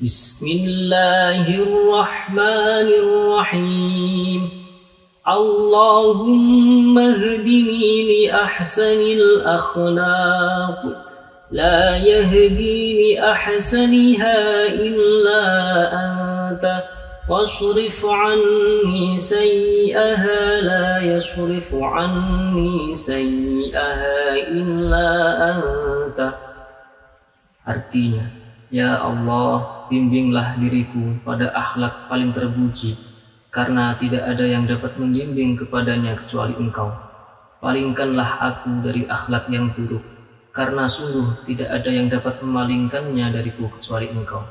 بسم الله الرحمن الرحيم اللهم اهدني لأحسن الأخلاق لا يهدي لأحسنها إلا أنت واصرف عني سيئها لا يصرف عني سيئها إلا أنت Artinya, Ya Allah, bimbinglah diriku pada akhlak paling terpuji, karena tidak ada yang dapat membimbing kepadanya kecuali Engkau. Palingkanlah aku dari akhlak yang buruk, karena sungguh tidak ada yang dapat memalingkannya dariku kecuali Engkau.